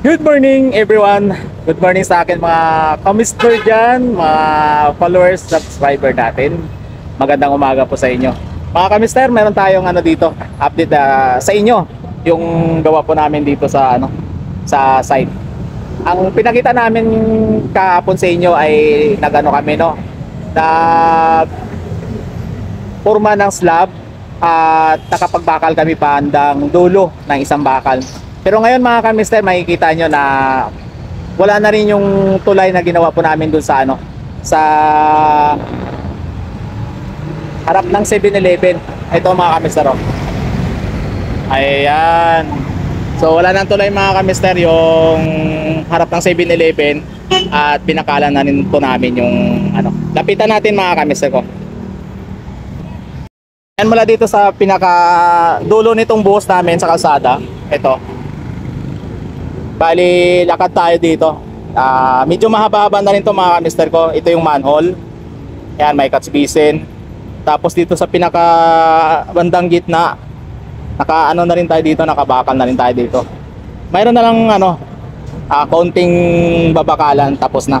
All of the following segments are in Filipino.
Good morning everyone! Good morning sa akin mga kamister dyan, mga followers, subscriber natin. Magandang umaga po sa inyo. Mga kamister, meron tayong ano dito, update ah, sa inyo yung gawa po namin dito sa ano sa site. Ang pinakita namin kahapon sa inyo ay nagano kami no, nag forma ng slab at nakapagbakal kami pa handang dulo ng isang bakal. Pero ngayon mga kamister, makikita nyo na wala na rin yung tulay na ginawa po namin dun sa ano, sa harap ng 7-Eleven. Ito mga kamister oh. Ayan. So wala nang tulay mga kamister yung harap ng 7-Eleven at pinakalan na rin po namin yung ano. Lapitan natin mga kamister ko. Yan mula dito sa pinaka dulo nitong buhos namin sa kalsada. Ito. Bali, lakad tayo dito. Ah, medyo mahaba-haba na rin to mga kamister ko. Ito yung manhole. Yan, may catch basin. Tapos dito sa pinaka bandang gitna, naka ano na rin tayo dito, nakabakal na rin tayo dito. Mayroon na lang ano, ah, konting babakalan tapos na.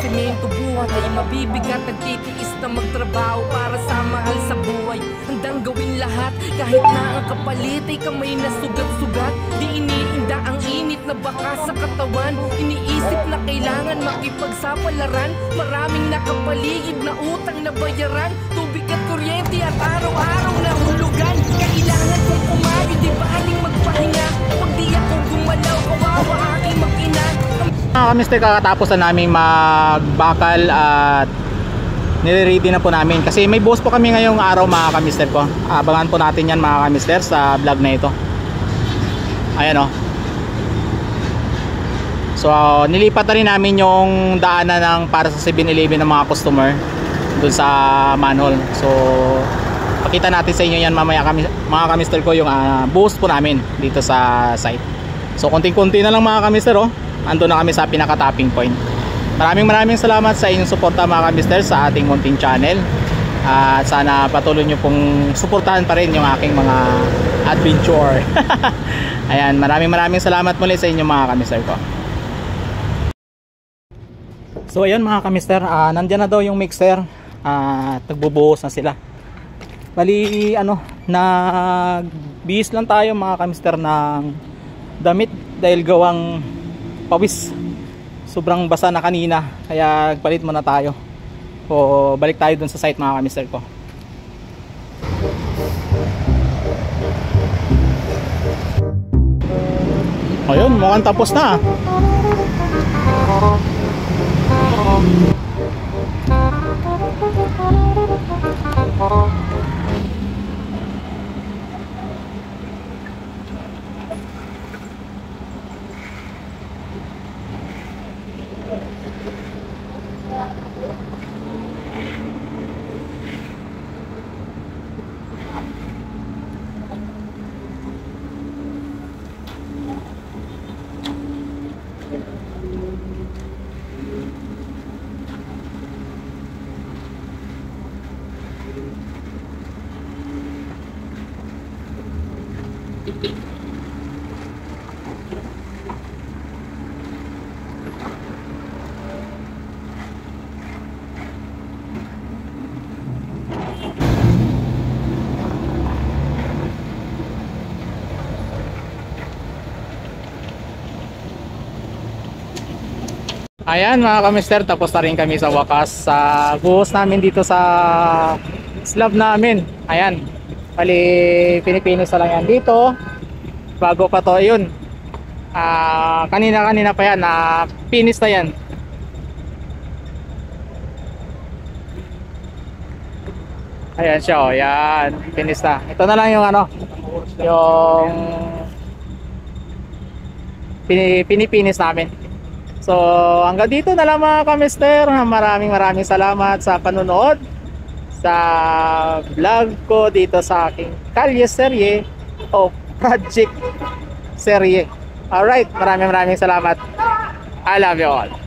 Semento buhat Ay mabibigat Nagtitiis na magtrabaho Para sa mahal sa buhay. Handang gawin lahat Kahit na ang kapalit Ay kamay na sugat-sugat. Di iniinda ang init na baka sa katawan. Iniisip na kailangan makipagsapalaran. Maraming nakapaligid na utang na bayaran. Tubig at kuryente at araw-araw na hulugan. Kailangan kong kumain Di ba aling magpahinga Mga kamister, kakatapos na namin magbakal at nire-ready na po namin. Kasi may boss po kami ngayong araw mga kamister ko. Abangan po natin yan mga kamister sa vlog na ito. Ayan o. So, nilipat na rin namin yung daanan ng para sa 7-Eleven ng mga customer dun sa manhole. So, pakita natin sa inyo yan mamaya kami, mga kamister ko yung uh, boost po namin dito sa site. So, konting-konti na lang mga kamister oh. Ando na kami sa pinaka-tapping point. Maraming maraming salamat sa inyong suporta mga kamister sa ating munting channel. At sana patuloy nyo pong suportahan pa rin yung aking mga adventure. Ayan, maraming maraming salamat muli sa inyong mga kamister ko. So ayun mga kamister, uh, nandyan na daw yung mixer at nagbubuhos na sila. Bali ano, nagbihis lang tayo mga kamister ng damit dahil gawang pawis. Sobrang basa na kanina kaya palit muna tayo. O balik tayo dun sa site mga kamister ko. Ayun, mukhang tapos na. Ayan mga kamister, tapos na rin kami sa wakas sa buhos namin dito sa slab namin. Ayan. Bali, pinipinis na lang yan dito. Bago pa to, yun. Ah, kanina-kanina pa yan, na finish na yan. Ayan siya, oh, yan. Finish na. Ito na lang yung ano, yung pini, pinipinis namin. So, hanggang dito na lang mga kamister. Maraming maraming salamat sa panonood sa vlog ko dito sa aking Kalye Serye o Project Serye. Alright, maraming maraming salamat. I love you all.